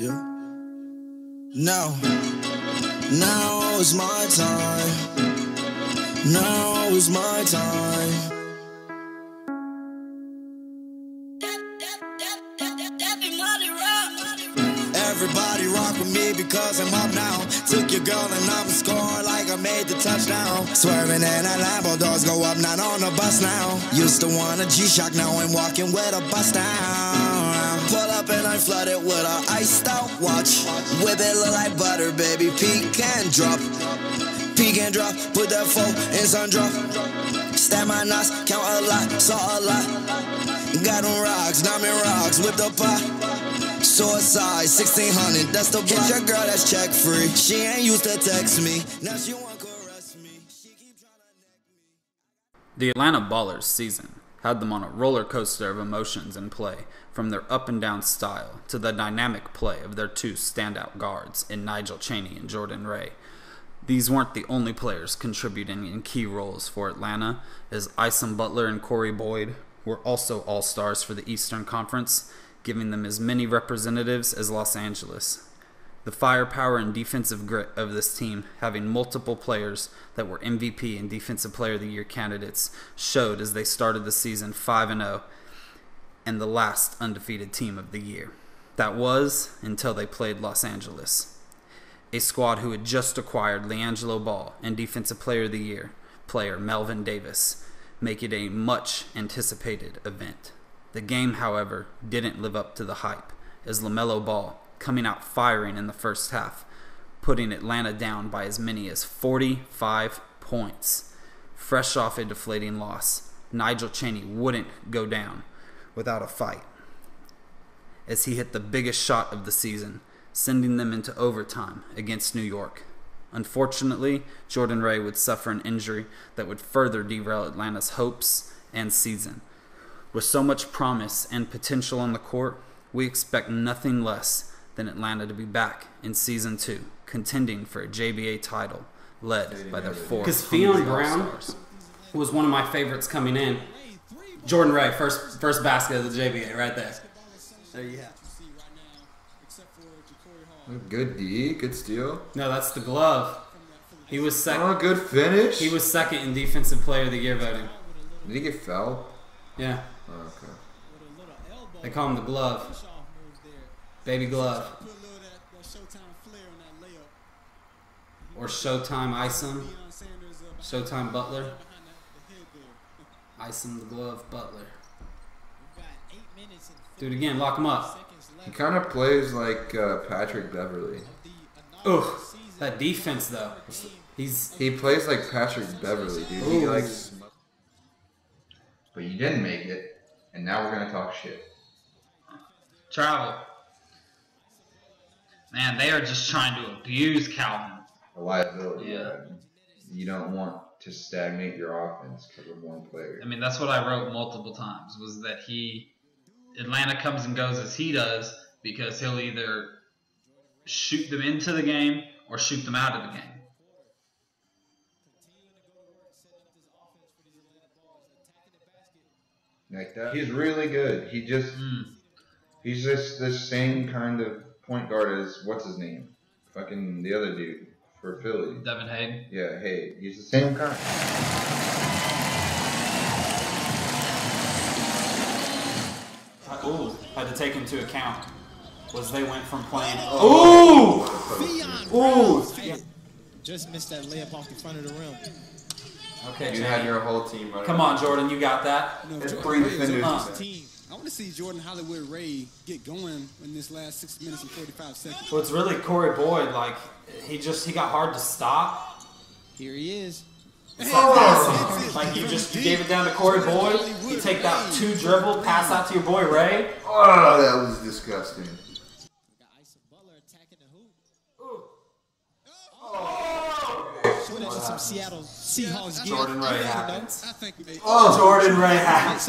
Yeah. Now, now is my time. Now is my time. Everybody rock with me because I'm up now. Took your girl and I'm scoring like I made the touchdown. Swerving in a Lambo, doors go up, not on the bus now. Used to want a G-Shock, now I'm walking with a bust down. Pull up and flooded with a iced out watch. Whip it look like butter, baby. Peek and drop. Peek and drop, put that phone in sun drop. Stab my knots, count a lot, saw a lot. Got them rocks, diamond rocks, whip the pot. Suicide, 1600, that's the block. Get your girl that's check free. She ain't used to text me. Now she want caress me. She keep tryna neck me. The Atlanta Ballers season had them on a roller coaster of emotions and play, from their up and down style to the dynamic play of their two standout guards in Nigel Cheney and Jordan Ray. These weren't the only players contributing in key roles for Atlanta, as Isom Butler and Corey Boyd were also all stars for the Eastern Conference, giving them as many representatives as Los Angeles. The firepower and defensive grit of this team, having multiple players that were MVP and Defensive Player of the Year candidates, showed as they started the season 5 0 and the last undefeated team of the year. That was until they played Los Angeles, a squad who had just acquired LiAngelo Ball and Defensive Player of the Year player Melvin Davis, make it a much anticipated event. The game, however, didn't live up to the hype, as LaMelo Ball, coming out firing in the first half, putting Atlanta down by as many as 45 points. Fresh off a deflating loss, Nigel Cheney wouldn't go down without a fight, as he hit the biggest shot of the season, sending them into overtime against New York. Unfortunately, Jordan Ray would suffer an injury that would further derail Atlanta's hopes and season. With so much promise and potential on the court, we expect nothing less than Atlanta to be back in season two, contending for a JBA title, led by their four. Because Fionn Brown All-Stars. was one of my favorites coming in. Jordan Ray, first first basket of the JBA, right there. There you have. Good D, good steal. No, that's the glove. He was Oh, second. good finish. He was second in defensive player of the year voting. Did he get fouled? Yeah, Oh, okay. they call him the glove, baby glove, or Showtime Isom, Showtime Butler, Isom the glove Butler. Do it again. Lock him up. He kind of plays like uh, Patrick Beverley. Ugh, that defense though. He's He plays like Patrick Beverley, dude. He Ooh. likes. But you didn't make it, and now we're gonna talk shit. Travel. Man, they are just trying to abuse Calvin. A liability. Yeah. right? You don't want to stagnate your offense because of one player. I mean, that's what I wrote multiple times was that he Atlanta comes and goes as he does because he'll either shoot them into the game or shoot them out of the game. Like that. He's really good. He just Mm. he's just the same kind of point guard is what's his name? Fucking the other dude for Philly. Devin Hayden. Yeah, hey, he's the same kind. Ooh, had to take into account was they went from playing. Oh. ooh Ooh. Just missed that layup off the front of the rim. Okay, You had your whole team running. Come on, Jordan, you got that. No, There's Jordan three Ray is defenders. On this team. I want to see Jordan Hollywood Ray get going in this last six minutes and 45 seconds. Well, it's really Corey Boyd. Like he just he got hard to stop. Here he is. Like you just you gave it down to Corey Boyd. You take that two dribble, pass out to your boy Ray. Oh, that was disgusting. Got Isom Butler attacking the hoop. Oh. What is some Seattle Seahawks? Jordan Ray You never know. happens. I think they- Oh, Jordan Ray happens.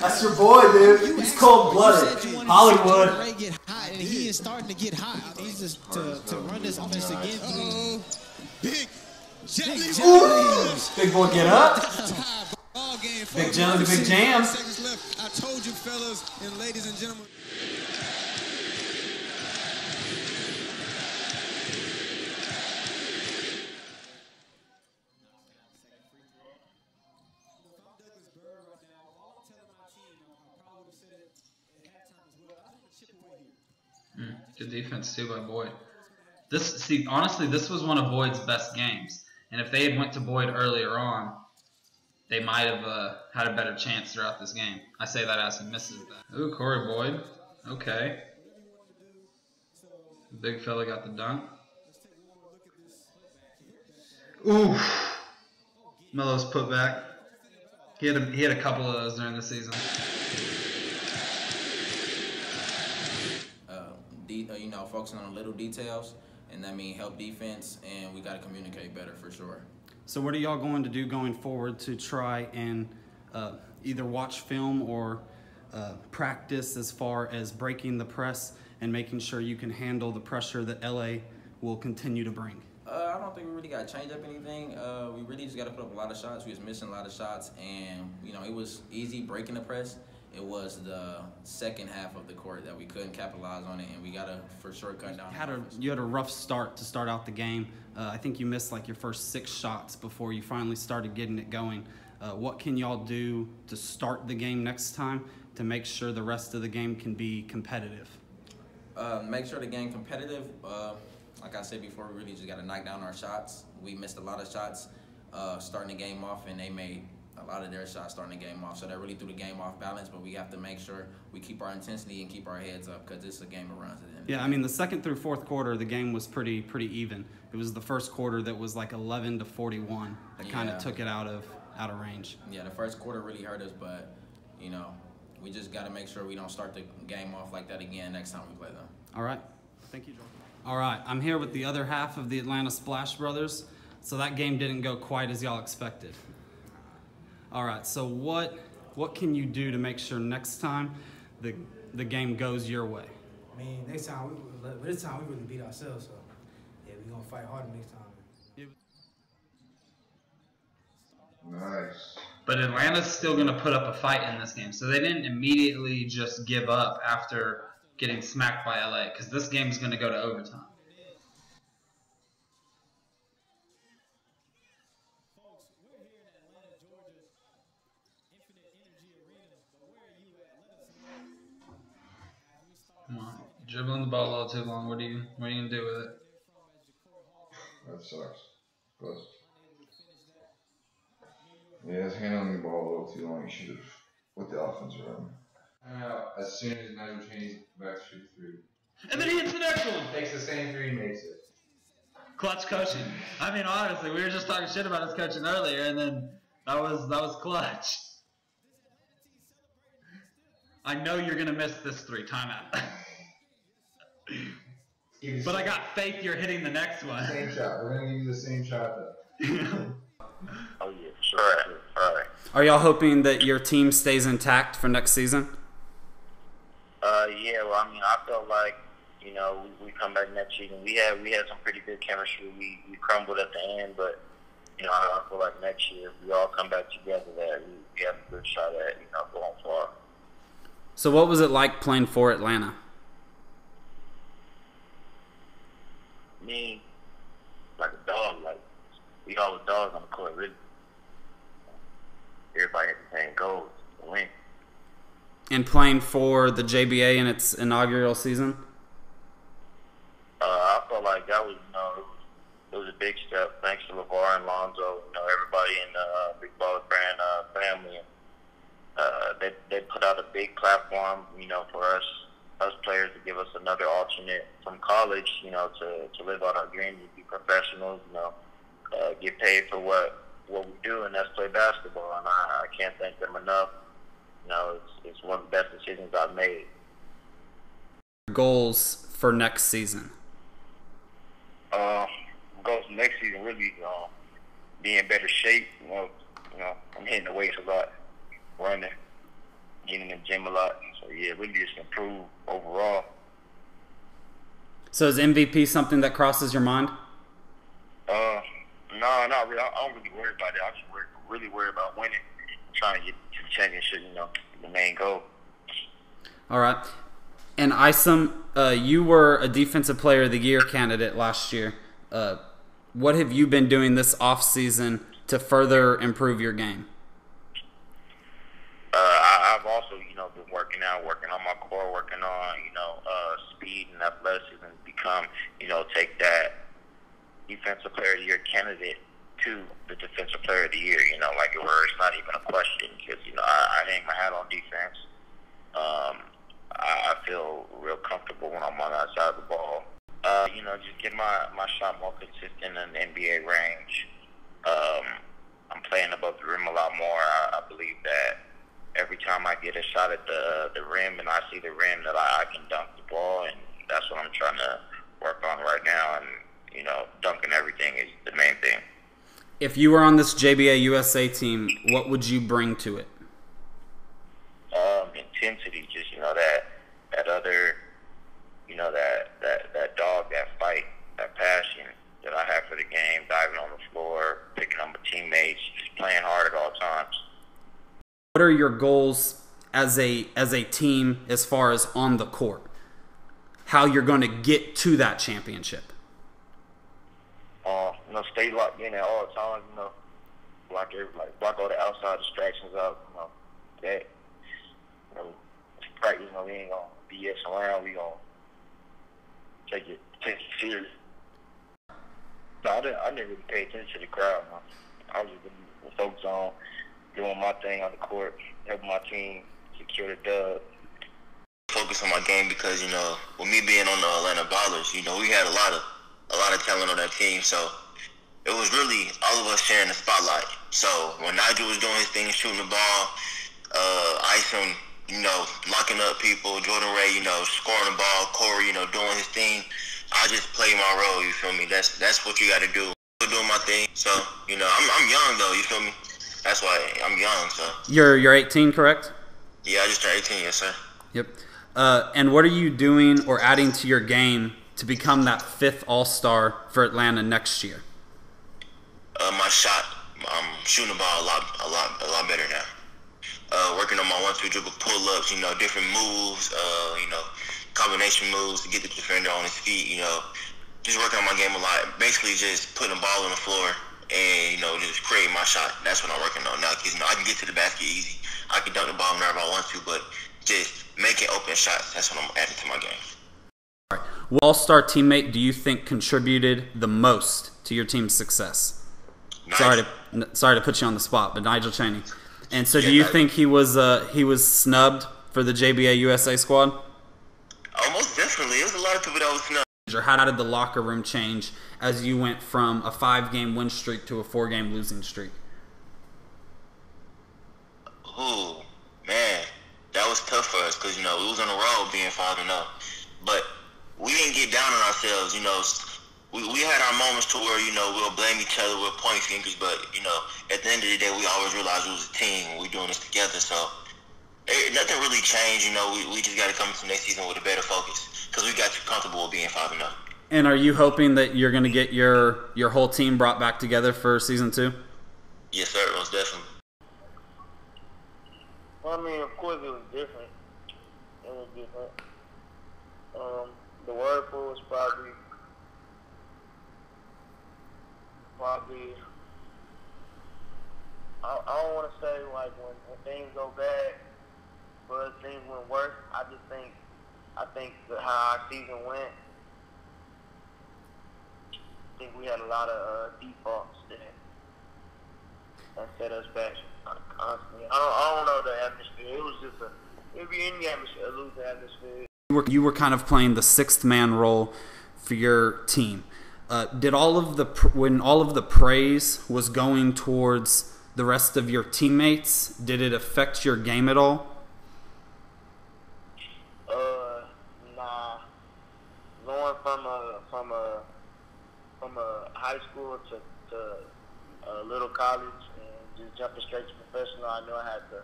That's your boy, dude. He's cold blooded. said you wanted to see Jordan Hollywood. Ray get hot, and he is starting to get hot. He's just to, to run this offense again. Oh, big jelly. Big boy, get up. Big jelly, big jam. Seconds left. I told you, fellas and ladies and gentlemen. Good defense too by Boyd. This see honestly, this was one of Boyd's best games, and if they had went to Boyd earlier on, they might have uh, had a better chance throughout this game. I say that as he misses that. Ooh, Corey Boyd. Okay. Big fella got the dunk. Ooh. Melo's put back. He had a, he had a couple of those during the season. uh, de- uh, you know, focusing on little details, and that means help defense, and we got to communicate better for sure. So, what are y'all going to do going forward to try and uh, either watch film or uh, practice as far as breaking the press and making sure you can handle the pressure that LA will continue to bring? Uh, I don't think we really got to change up anything. Uh, we really just got to put up a lot of shots. We was missing a lot of shots, and you know, it was easy breaking the press. It was the second half of the court that we couldn't capitalize on it, and we got to for sure cut down. You had a you had a rough start to start out the game. Uh, I think you missed like your first six shots before you finally started getting it going. Uh, what can y'all do to start the game next time to make sure the rest of the game can be competitive? Uh, make sure the game competitive. Uh, like I said before, we really just got to knock down our shots. We missed a lot of shots uh, starting the game off, and they made a lot of their shots starting the game off. So that really threw the game off balance. But we have to make sure we keep our intensity and keep our heads up because it's a game of runs at the end. of the Yeah. I mean the second through fourth quarter, the game was pretty pretty even. It was the first quarter that was like 11 to 41 that kind of took it out of out of range. Yeah, the first quarter really hurt us, but you know, we just got to make sure we don't start the game off like that again next time we play them. All right. Thank you, Joel. All right. I'm here with the other half of the Atlanta Splash Brothers. So that game didn't go quite as y'all expected. All right. So what what can you do to make sure next time the the game goes your way? I mean, next time, we, but this time we really beat ourselves, so yeah, we're gonna fight harder next time. Nice. But Atlanta's still going to put up a fight in this game. So they didn't immediately just give up after getting smacked by LA because this game's going to go to overtime. Come on. Dribbling the ball a little too long. What are you what are you gonna do with it? That sucks. Close. Yeah, it's handling the ball a little too long. You should have let the offense around. Uh, as soon as Nigel Cheney's back to shoot three. And then he hits the next one. Takes the same three, makes it. Clutch coaching. I mean, honestly, we were just talking shit about his coaching earlier, and then that was that was clutch. I know you're gonna miss this three timeout, but I got faith you're hitting the next one. Same shot. We're gonna give you the same shot though. Oh yeah, sure, sure. All right. Are y'all hoping that your team stays intact for next season? Uh, yeah. Well, I mean, I felt like you know we, we come back next season. We had we had some pretty good chemistry. We we crumbled at the end, but you know I, I feel like next year if we all come back together, that we, we have a good shot at you know going far. So what was it like playing for Atlanta? Me, like a dog, like we all was dogs on the court. Really, everybody had the same goals to win. And playing for the JBA in its inaugural season? Uh, I felt like that was, you know, it was, it was a big step. Thanks to LaVar and Lonzo, you know, everybody in the uh, Big Baller Brand uh, family. Uh, they they put out a big platform, you know, for us us players to give us another alternate from college, you know, to to live out our dreams, to be professionals, you know, uh, get paid for what what we do, and that's play basketball. And I, I can't thank them enough. You know, it's it's one of the best decisions I've made. Goals for next season? Uh, goes next season really uh, be in better shape. You know, you know, I'm hitting the weights a lot, running, getting in the gym a lot. So yeah, really just improve overall. So is MVP something that crosses your mind? Uh, no, not really. I, don't really worry about it. I just worry, really worry about winning, trying to get to the championship. You know, the main goal. All right. And Isom, uh, you were a Defensive Player of the Year candidate last year. Uh, what have you been doing this off season to further improve your game? Uh, I, I've also, you know, been working working out, working on my core, working on you know uh, speed and athleticism, become you know take that defensive player of the year candidate to the defensive player of the year. You know, like where it's not even a question because you know I, I hang my hat on defense. Um, I, I feel real comfortable when I'm on that side of the ball. Uh, you know, just get my my shot more consistent in the NBA range. Um, I'm playing above the rim a lot more. I, I believe that every time I get a shot at the the rim and I see the rim, that I, I can dunk the ball, and that's what I'm trying to work on right now. And you know, dunking everything is the main thing. If you were on this JBA USA team, what would you bring to it? Um, intensity, just you know that that other, you know that that that dog, that fight, that passion that I have for the game, diving on the floor, picking up my teammates, just playing hard at all times. What are your goals as a as a team as far as on the court? How you're going to get to that championship? Uh, you know, stay locked in at all times. You know, block every like block all the outside distractions out. You know, that you know, practice. You know, we ain't gonna BS around. We gonna take it take it serious. No, I didn't. I didn't really pay attention to the crowd. Man. I was just focused on doing my thing on the court, helping my team secure the dub. Focus on my game because you know, with me being on the Atlanta Ballers, you know, we had a lot of a lot of talent on that team. So it was really all of us sharing the spotlight. So when Nigel was doing his thing, shooting the ball, uh, Isom, you know, locking up people, Jordan Ray, you know, scoring the ball, Corey, you know, doing his thing. I just play my role. You feel me? That's that's what you got to do. Doing my thing. So you know, I'm I'm young though. You feel me? That's why I'm young. So You're you're 18, correct? yeah, I just turned 18. Yes, sir. Yep. Uh, and what are you doing or adding to your game to become that fifth All Star for Atlanta next year? Uh, my shot, I'm shooting the ball a lot, a lot, a lot better now. Uh, working on my one-two dribble pull-ups, you know, different moves, uh, you know, combination moves to get the defender on his feet, you know, just working on my game a lot. Basically, just putting the ball on the floor and you know, just creating my shot. That's what I'm working on now. Cause you know, I can get to the basket easy. I can dunk the ball whenever I want to, but just making open shots. That's what I'm adding to my game. All right. What All Star teammate do you think contributed the most to your team's success? Sorry to sorry to put you on the spot, but Nigel Cheney. And so, do you think he was uh, he was snubbed for the JBA USA squad? Almost definitely. It was a lot of people that was snubbed. Or how did the locker room change as you went from a five game win streak to a four game losing streak? Ooh, man, that was tough for us because you know we was on the road being five and zero, but we didn't get down on ourselves. You know, we, we had our moments to where you know we'll blame each other, we'll point fingers, but you know at the end of the day we always realize we was a team and we doing this together. So it, nothing really changed. You know, we, we just got to come into next season with a better focus because we got too comfortable with being five and zero. And are you hoping that you're going to get your your whole team brought back together for season two? Yes, sir. Most definitely. Well, I mean, of course it was different. Was different. Um, the word was probably, probably. I, I don't want to say like when, when things go bad, but things went worse. I just think, I think how our season went. I think we had a lot of uh, defaults that that set us back constantly. I don't, I don't know the atmosphere. It was just a, it'd be any atmosphere, a losing atmosphere. You were, you were kind of playing the sixth man role for your team. Uh, did all of the when all of the praise was going towards the rest of your teammates? Did it affect your game at all? Uh, nah. Going from a from a from a high school to to a little college and just jumping straight to professional, I knew I had to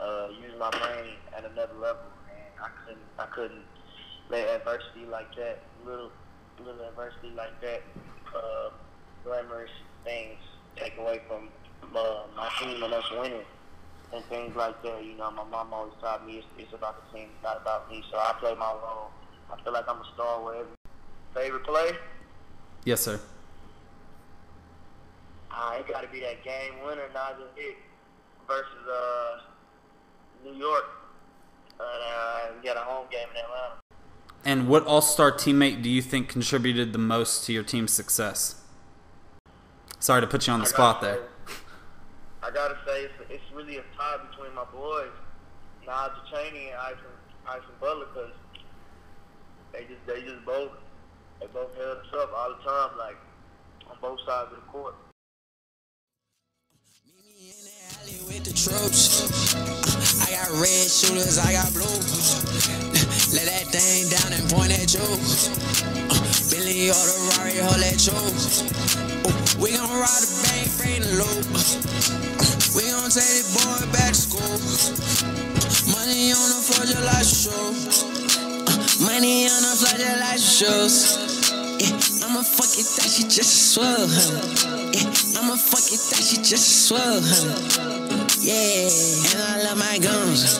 uh, use my brain at another level, and I couldn't I couldn't let adversity like that, little little adversity like that, uh, glamorous things take away from uh, my team and us winning and things like that. You know, my mom always taught me it's, it's about the team, it's not about me. So I play my role. I feel like I'm a star wherever. Favorite play? Yes, sir. Uh, it got to be that game winner, Nigel Hick versus uh, New York. And uh, get a home game in Atlanta. And what All Star teammate do you think contributed the most to your team's success? Sorry to put you on the spot gotta there. I gotta say it's, it's really a tie between my boys, Nigel Cheney and Isom, Isom Butler, because they just they just both they both held us up all the time, like on both sides of the court. I got red shooters, I got blue. Let that thing down and point at you. Uh, Billy or the Rari, hold that you. Uh, we gon' rob the bank, bring the loot. Uh, we gon' take the boy back to school. Money on the floor just like. Uh, money on the floor just like shoes. Yeah, I'ma fuck it, that shit just swell, huh? Yeah, I'ma fuck it, that shit just swell, huh? Yeah, and I love my guns.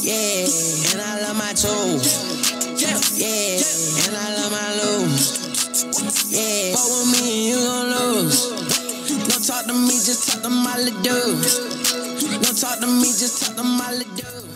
Yeah, and I love my toes. Yeah, and I love my lose. Yeah, fuck with me and you gon' lose. Don't talk to me, just talk to my little dude. Don't talk to me, just talk to my little dude.